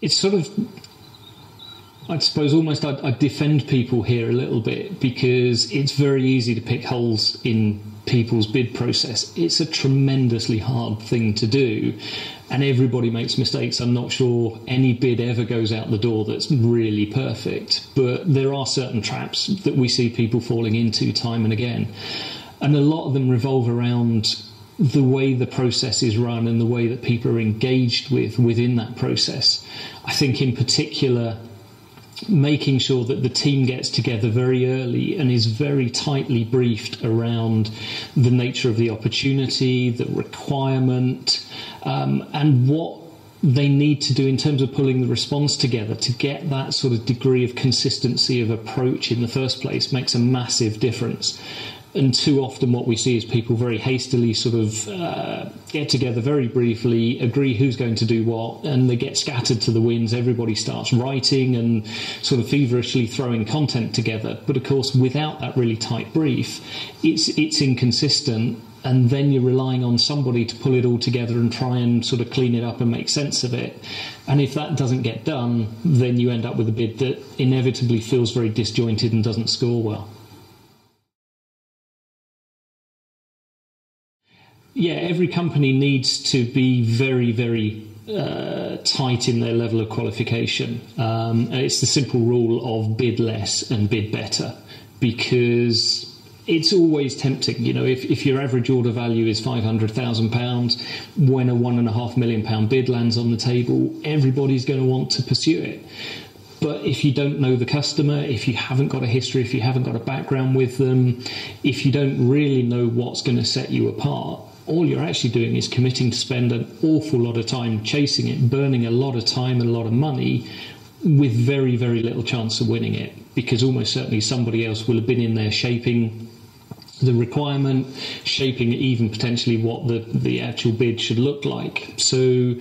it's sort of I suppose almost I'd, I'd, defend people here a little bit because it's very easy to pick holes in people's bid process. It's a tremendously hard thing to do, and everybody makes mistakes. I'm not sure any bid ever goes out the door that's really perfect, but there are certain traps that we see people falling into time and again. And a lot of them revolve around the way the process is run and the way that people are engaged with within that process. I think, in particular, making sure that the team gets together very early and is very tightly briefed around the nature of the opportunity, the requirement, um, and what they need to do in terms of pulling the response together to get that sort of degree of consistency of approach in the first place makes a massive difference and too often what we see is people very hastily sort of uh, get together very briefly, agree who's going to do what, and they get scattered to the winds. Everybody starts writing and sort of feverishly throwing content together. But of course, without that really tight brief, it's it's inconsistent. And then you're relying on somebody to pull it all together and try and sort of clean it up and make sense of it. And if that doesn't get done, then you end up with a bid that inevitably feels very disjointed and doesn't score well. Yeah, every company needs to be very, very uh, tight in their level of qualification. Um, it's the simple rule of bid less and bid better because it's always tempting. You know, if, if your average order value is £500,000, when a £1.5 million bid lands on the table, everybody's going to want to pursue it. But if you don't know the customer, if you haven't got a history, if you haven't got a background with them, if you don't really know what's going to set you apart, all you're actually doing is committing to spend an awful lot of time chasing it, burning a lot of time and a lot of money with very, very little chance of winning it because almost certainly somebody else will have been in there shaping the requirement, shaping even potentially what the, the actual bid should look like. So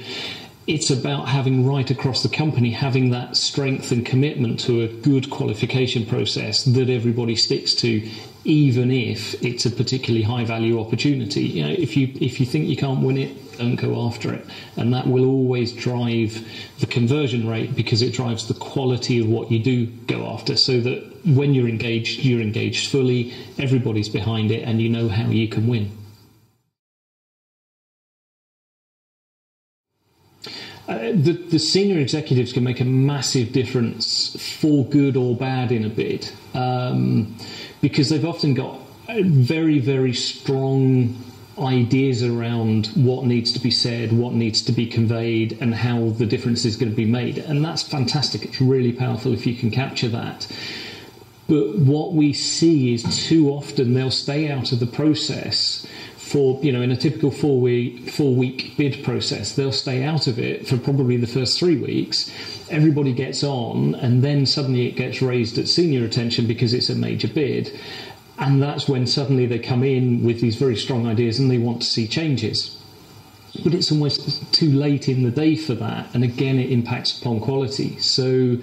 it's about having right across the company having that strength and commitment to a good qualification process that everybody sticks to even if it's a particularly high value opportunity. You know, if you if you think you can't win it, don't go after it, and that will always drive the conversion rate because it drives the quality of what you do go after. So that when you're engaged, you're engaged fully. Everybody's behind it, and you know how you can win. Uh, the, the, senior executives can make a massive difference for good or bad in a bid. Um, because they've often got very, very strong ideas around what needs to be said, what needs to be conveyed, and how the difference is going to be made. And that's fantastic. It's really powerful if you can capture that. But what we see is too often they'll stay out of the process for you know in a typical four week four week bid process they'll stay out of it for probably the first three weeks. Everybody gets on and then suddenly it gets raised at senior attention because it's a major bid. And that's when suddenly they come in with these very strong ideas and they want to see changes. But it's almost too late in the day for that. And again it impacts upon quality. So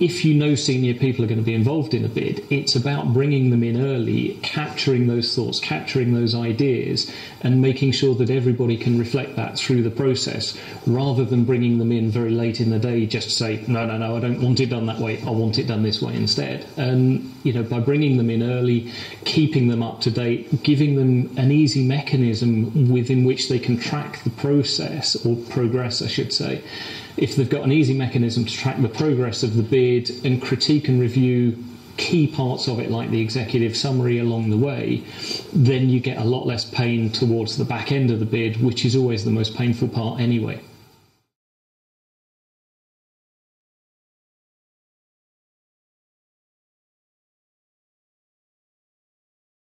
if you know senior people are going to be involved in a bid, it's about bringing them in early, capturing those thoughts, capturing those ideas, and making sure that everybody can reflect that through the process rather than bringing them in very late in the day just to say, no, no, no, I don't want it done that way, I want it done this way instead. And, you know, by bringing them in early, keeping them up to date, giving them an easy mechanism within which they can track the process or progress, I should say if they've got an easy mechanism to track the progress of the bid and critique and review key parts of it, like the executive summary along the way, then you get a lot less pain towards the back end of the bid, which is always the most painful part anyway.